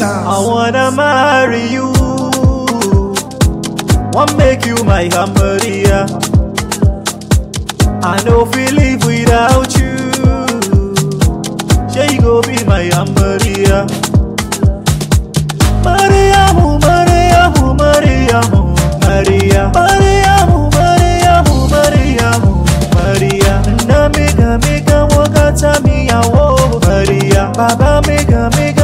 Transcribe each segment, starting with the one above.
I wanna marry you. Wanna make you my Maria. I no we live without you. She go be my Maria. Maria, mu Maria, mu Maria, mu Maria. Maria, mu Maria, mu Maria, mu Maria. Na mega mega wakata miyawo Maria. Baba mega mega waka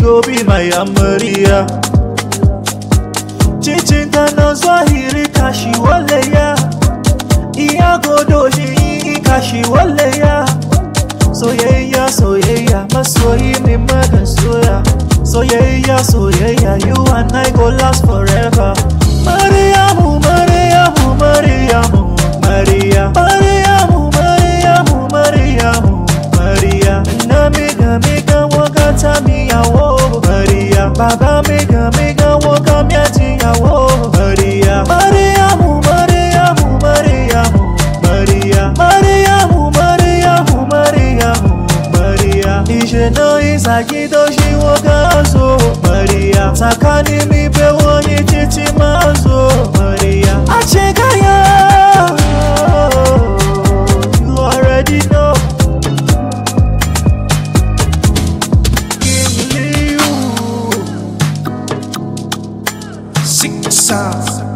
Go be my Maria. Chichinga Swahili kashi wale ya. Iya godoshi kashi wale ya. Soyayya soyayya masoyi mi magan soya. Soyayya soyayya you and I go last forever. Maria Bàbá mega mega woka mi àtìyàwó. Maria Mariamu Mariamu Mariamu Maria Mariamu Mariamu Mariamu Maria. Ìṣẹ̀dá ìsàkí tó ṣíwọ́ ká so. Maria Sakani. Sounds.